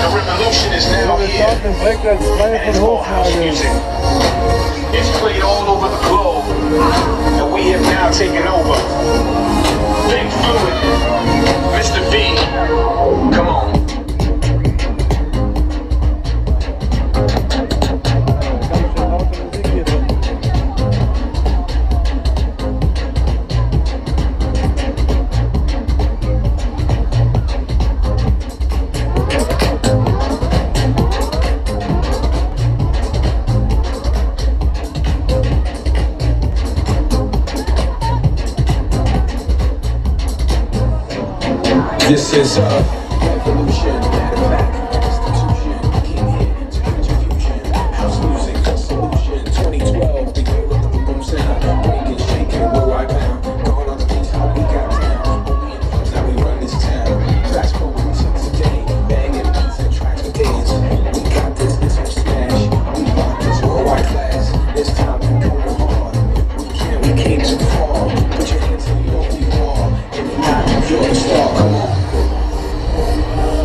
The revolution is now here. And it's all house music. It's played all over the globe. And we have now taken over. Big fluid. Mr. V. Come This is. Uh,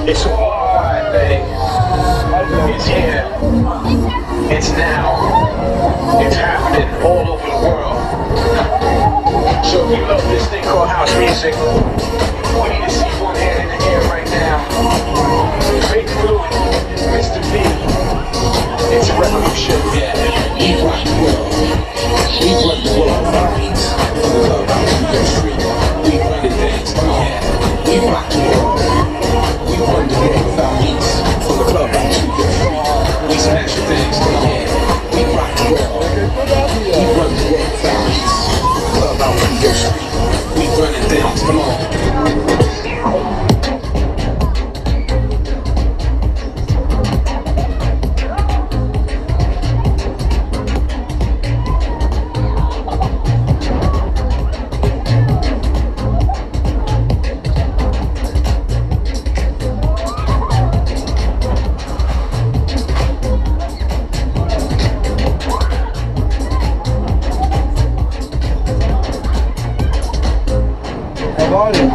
It's alright. It's here. It's now. It's happening all over the world. So if you love this thing called house music,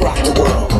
rock the world.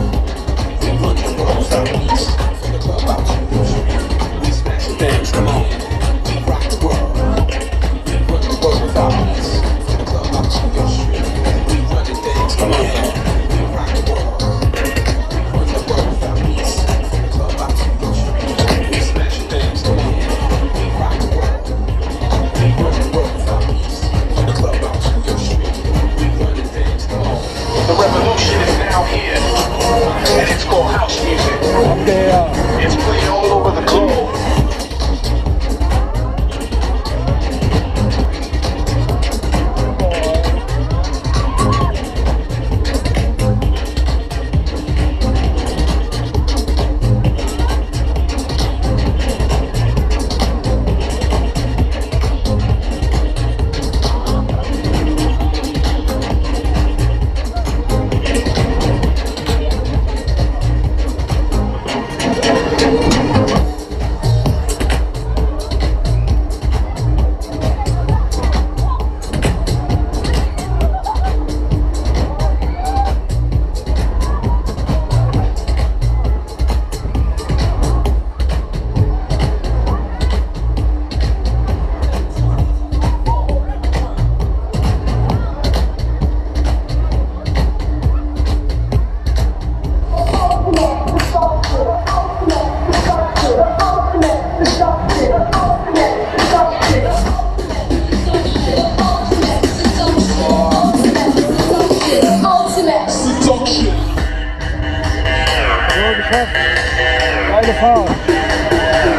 top. Right the power.